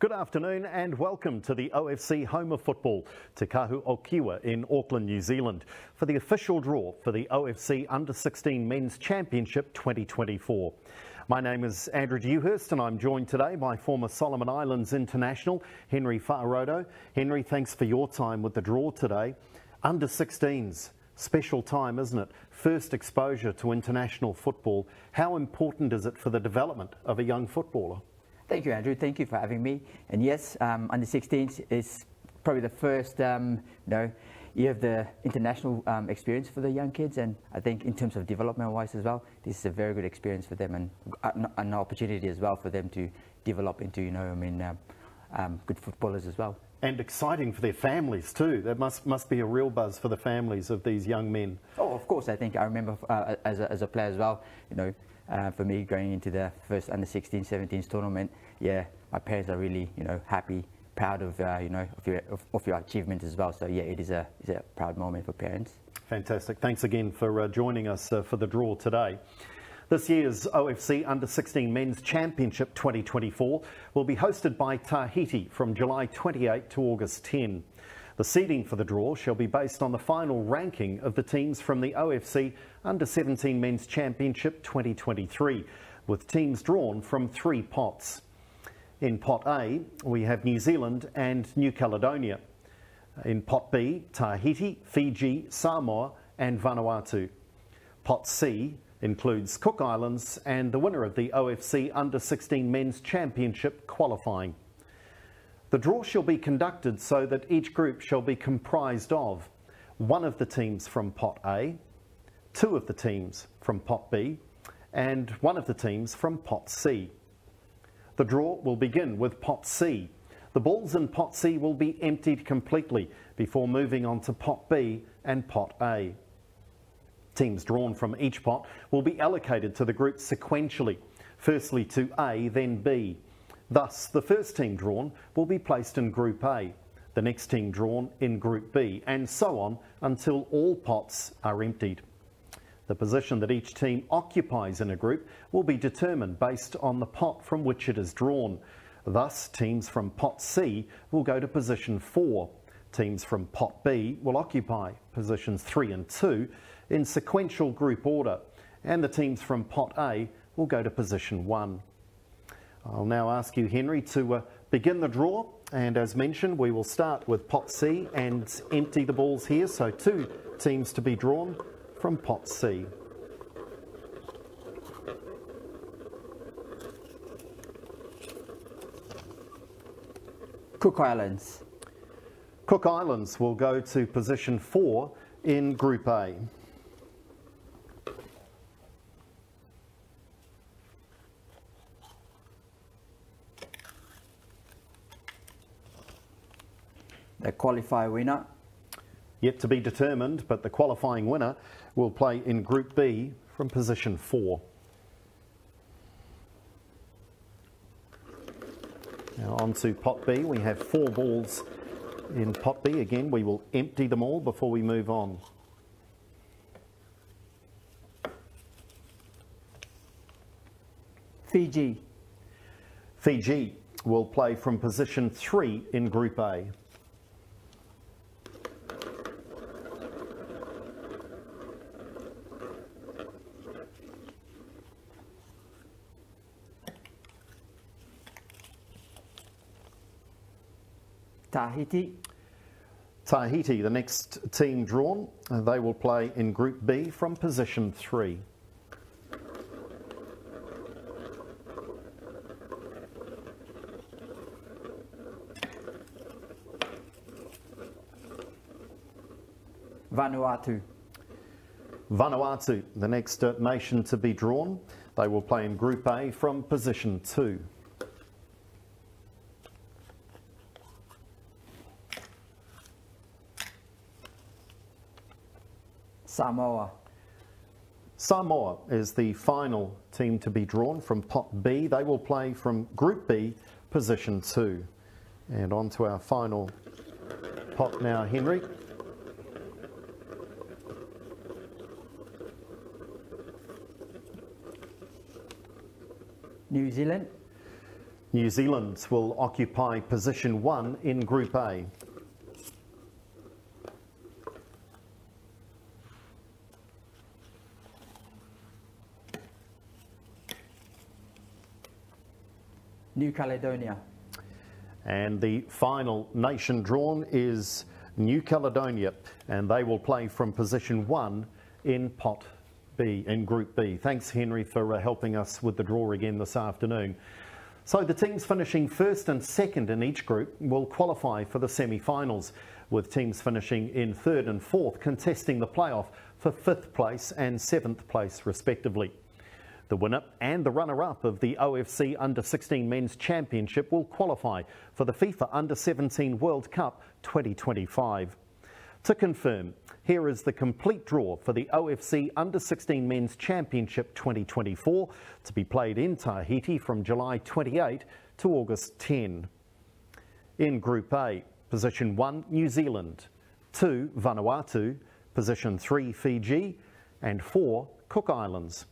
Good afternoon and welcome to the OFC Home of Football, Te Kahu o Kiwa in Auckland, New Zealand, for the official draw for the OFC Under 16 Men's Championship 2024. My name is Andrew Dewhurst and I'm joined today by former Solomon Islands international Henry Fa'arodo. Henry, thanks for your time with the draw today. Under 16s, special time, isn't it? First exposure to international football. How important is it for the development of a young footballer? Thank you, Andrew. Thank you for having me. And yes, um, under 16s is probably the first, um, you know, year of the international um, experience for the young kids. And I think in terms of development-wise as well, this is a very good experience for them and an opportunity as well for them to develop into, you know, I mean, um, um, good footballers as well. And exciting for their families too. That must must be a real buzz for the families of these young men. Oh, of course. I think I remember uh, as, a, as a player as well. You know, uh, for me going into the first under 16, 17s tournament, yeah, my parents are really, you know, happy, proud of, uh, you know, of your, of, of, your achievement as well. So yeah, it is a, it's a proud moment for parents. Fantastic. Thanks again for uh, joining us uh, for the draw today. This year's OFC Under 16 Men's Championship 2024 will be hosted by Tahiti from July 28 to August 10. The seeding for the draw shall be based on the final ranking of the teams from the OFC Under 17 Men's Championship 2023, with teams drawn from three pots. In Pot A, we have New Zealand and New Caledonia. In Pot B, Tahiti, Fiji, Samoa, and Vanuatu. Pot C includes Cook Islands and the winner of the OFC Under 16 Men's Championship qualifying. The draw shall be conducted so that each group shall be comprised of one of the teams from Pot A, two of the teams from Pot B, and one of the teams from Pot C. The draw will begin with Pot C. The balls in Pot C will be emptied completely before moving on to Pot B and Pot A. Teams drawn from each pot will be allocated to the groups sequentially, firstly to A, then B. Thus, the first team drawn will be placed in Group A, the next team drawn in Group B, and so on until all pots are emptied. The position that each team occupies in a group will be determined based on the pot from which it is drawn. Thus, teams from Pot C will go to position 4. Teams from Pot B will occupy positions 3 and 2 in sequential group order, and the teams from Pot A will go to position 1. I'll now ask you, Henry, to uh, begin the draw. And as mentioned, we will start with pot C and empty the balls here. So two teams to be drawn from pot C. Cook Islands. Cook Islands will go to position four in Group A. the qualifier winner. Yet to be determined, but the qualifying winner will play in Group B from position four. Now on to pot B, we have four balls in pot B. Again, we will empty them all before we move on. Fiji. Fiji will play from position three in Group A. Tahiti. Tahiti, the next team drawn, they will play in Group B from position three. Vanuatu. Vanuatu, the next nation to be drawn. They will play in Group A from position two. Samoa. Samoa is the final team to be drawn from Pot B. They will play from Group B, position two. And on to our final pot now, Henry. New Zealand. New Zealand will occupy position one in Group A. New Caledonia. And the final nation drawn is New Caledonia, and they will play from position one in Pot B, in Group B. Thanks, Henry, for uh, helping us with the draw again this afternoon. So the teams finishing first and second in each group will qualify for the semi-finals, with teams finishing in third and fourth contesting the playoff for fifth place and seventh place respectively. The winner and the runner-up of the OFC Under-16 Men's Championship will qualify for the FIFA Under-17 World Cup 2025. To confirm, here is the complete draw for the OFC Under-16 Men's Championship 2024 to be played in Tahiti from July 28 to August 10. In Group A, position 1 New Zealand, 2 Vanuatu, position 3 Fiji and 4 Cook Islands.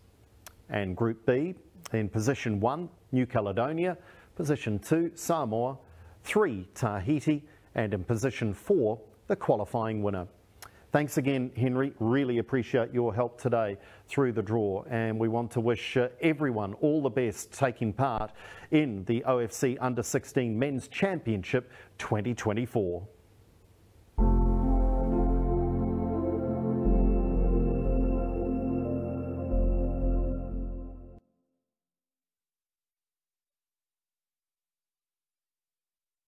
And Group B, in position 1 New Caledonia, position 2 Samoa, 3 Tahiti and in position 4 the qualifying winner. Thanks again, Henry. Really appreciate your help today through the draw. And we want to wish uh, everyone all the best taking part in the OFC Under 16 Men's Championship 2024.